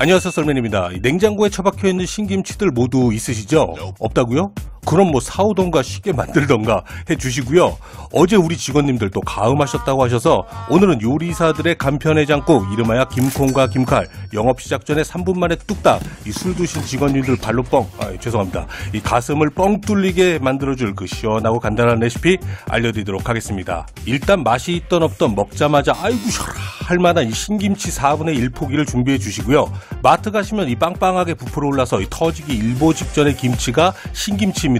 안녕하세요 썰맨입니다. 이 냉장고에 처박혀 있는 신김치들 모두 있으시죠? 없다고요? 그럼 뭐 사오던가 쉽게 만들던가 해주시고요. 어제 우리 직원님들 또 가음하셨다고 하셔서 오늘은 요리사들의 간편해장국 이름하여 김콩과 김칼 영업 시작 전에 3분 만에 뚝딱 이 술 드신 직원님들 발로 뻥 아, 죄송합니다. 이 가슴을 뻥 뚫리게 만들어줄 그 시원하고 간단한 레시피 알려드리도록 하겠습니다. 일단 맛이 있던 없던 먹자마자 아이고 셔라 할 만한 이 신김치 4분의 1 포기를 준비해 주시고요. 마트 가시면 이 빵빵하게 부풀어 올라서 이 터지기 일보 직전의 김치가 신김치입니다.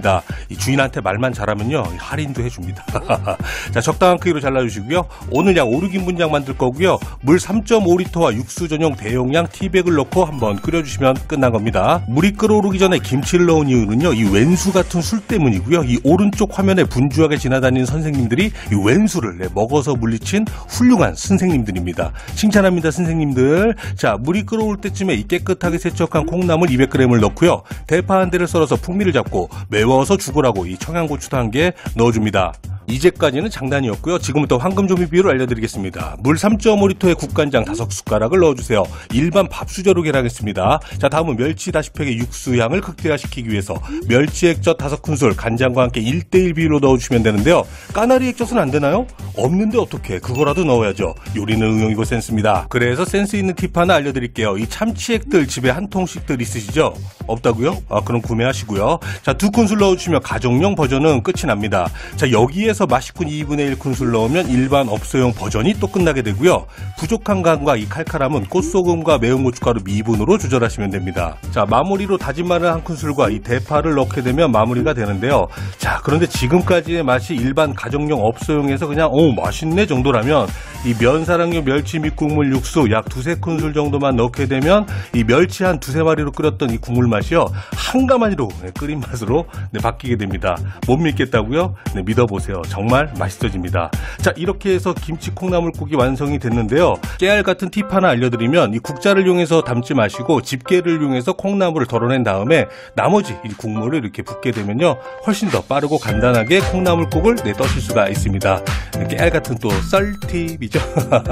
이 주인한테 말만 잘하면요 이 할인도 해줍니다. 자 적당한 크기로 잘라주시고요. 오늘 약 5, 6인분량 만들 거고요. 물 3.5리터와 육수 전용 대용량 티백을 넣고 한번 끓여주시면 끝난 겁니다. 물이 끓어오르기 전에 김치를 넣은 이유는요 이 왼수 같은 술 때문이고요. 이 오른쪽 화면에 분주하게 지나다니는 선생님들이 이 왼수를 네, 먹어서 물리친 훌륭한 선생님들입니다. 칭찬합니다 선생님들. 자 물이 끓어올 때쯤에 이 깨끗하게 세척한 콩나물 200g을 넣고요. 대파 한 대를 썰어서 풍미를 잡고 매 워서 죽으라고 이 청양고추도 한 개 넣어줍니다. 이제까지는 장난이었고요. 지금부터 황금조미 비율을 알려드리겠습니다. 물 3.5리터에 국간장 5숟가락을 넣어주세요. 일반 밥수저로 계량했습니다. 자 다음은 멸치 다시팩의 육수향을 극대화시키기 위해서 멸치 액젓 5큰술, 간장과 함께 1대1 비율로 넣어주시면 되는데요. 까나리 액젓은 안 되나요? 없는데 어떻게 그거라도 넣어야죠. 요리는 응용이고 센스입니다. 그래서 센스 있는 팁 하나 알려드릴게요. 이 참치액들 집에 한 통씩들 있으시죠? 없다고요? 아 그럼 구매하시고요. 자 두 큰술 넣어주시면 가정용 버전은 끝이 납니다. 자 여기에서 맛있군 2분의 1 큰술 넣으면 일반 업소용 버전이 또 끝나게 되고요. 부족한 간과 이 칼칼함은 꽃소금과 매운 고춧가루 미분으로 조절하시면 됩니다. 자 마무리로 다진 마늘 한 큰술과 이 대파를 넣게 되면 마무리가 되는데요. 자 그런데 지금까지의 맛이 일반 가정용 업소용에서 그냥 오 맛있네 정도라면 이 면사랑용 멸치 밑국물 육수 약 두세 큰술 정도만 넣게 되면 이 멸치 한 두세 마리로 끓였던 이 국물 맛이요 한 가마니로 네, 끓인 맛으로 네, 바뀌게 됩니다. 못 믿겠다고요? 네, 믿어보세요. 정말 맛있어집니다. 자 이렇게 해서 김치 콩나물국이 완성이 됐는데요. 깨알 같은 팁 하나 알려드리면 이 국자를 이용해서 담지 마시고 집게를 이용해서 콩나물을 덜어낸 다음에 나머지 이 국물을 이렇게 붓게 되면요 훨씬 더 빠르고 간단하게 콩나물국을 네, 떠실 수가 있습니다. 네, 깨알 같은 또 썰팁이죠.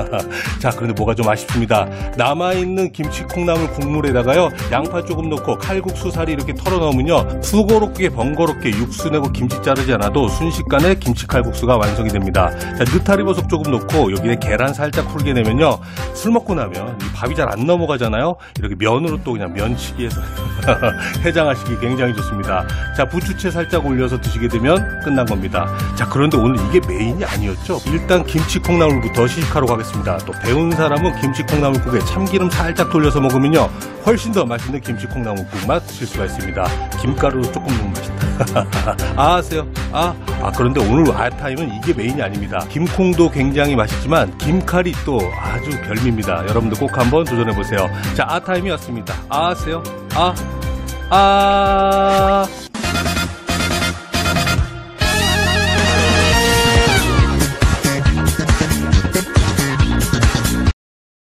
자 그런데 뭐가 좀 아쉽습니다. 남아있는 김치 콩나물 국물에다가요 양파 조금 넣고 칼국수 살이 이렇게 털어 넣으면요 수고롭게 번거롭게 육수 내고 김치 자르지 않아도 순식간에 김치 칼국수가 완성이 됩니다. 자 느타리 버섯 조금 넣고 여기에 계란 살짝 풀게 되면요 술 먹고 나면 이 밥이 잘 안 넘어가잖아요. 이렇게 면으로 또 그냥 면치기해서 해장하시기 굉장히 좋습니다. 자 부추채 살짝 올려서 드시게 되면 끝난 겁니다. 자 그런데 오늘 이게 메인이 아니었죠. 일단 김치 콩나물부터 시식하러 가겠습니다. 또 배운 사람은 김치 콩나물국에 참기름 살짝 돌려서 먹으면요 훨씬 더 맛있는 김치 콩나물국 맛 드실 수가 있습니다. 김가루 조금 넣으면 맛있다. 아 하세요. 아, 아 그런데 오늘 아타임은 이게 메인이 아닙니다. 김콩도 굉장히 맛있지만 김칼이 또 아주 별미입니다. 여러분들 꼭 한번 도전해 보세요. 자 아타임이 왔습니다. 아 하세요. 아 아.